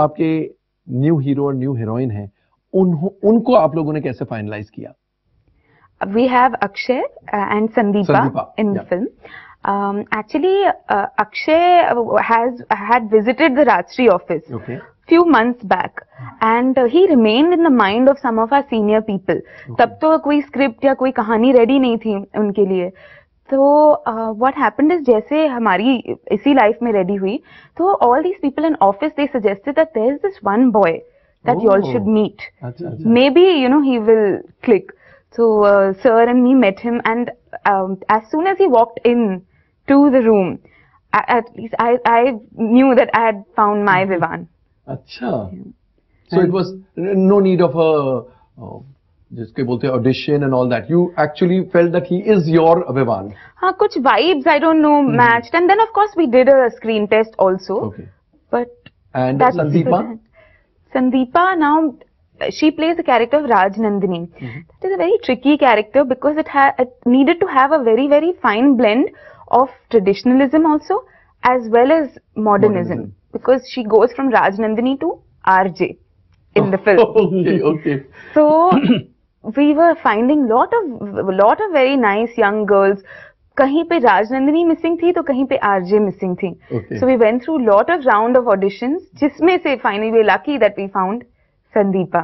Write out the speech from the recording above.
आपके new hero और new heroine है उन उनको आप लोगों ने कैसे फाइनलाइज किया uh, and Sandeepa, Sandeepa, in yeah. the film. Um, actually, uh, Akshay has had visited the Rajshri office okay few months back, and uh, he remained in the mind of some of our senior people. Okay. तब तो कोई script या कोई कहानी ready नहीं थी उनके लिए तो वट हैपन्ड इज़ जैसे हमारी इसी लाइफ में रेडी हुई तो all these people in office they suggested is this one boy that you all should meet maybe you know he will click so sir and me met him and as soon as he walk into the room at least I knew that I had found my Vivaan अच्छा. So it was no need of जिसके बोलते हैं audition and all that you actually felt that he is your Vivaan हाँ कुछ vibes i don't know matched and then of course we did a screen test also okay but and that's Sandeepa sandeepa now she plays the character of raj nandini That is a very tricky character because it, ha- it needed to have a very, very fine blend of traditionalism also as well as modernism, Modernism. because she goes from Raj Nandini to RJ in the film. Okay okay So we were finding lot of lot of very nice young girls. कहीं पे Rajnandini missing थी तो कहीं पे RJ missing थी. So we went through lot of round of auditions जिसमें से finally we lucky that we found Sandeepa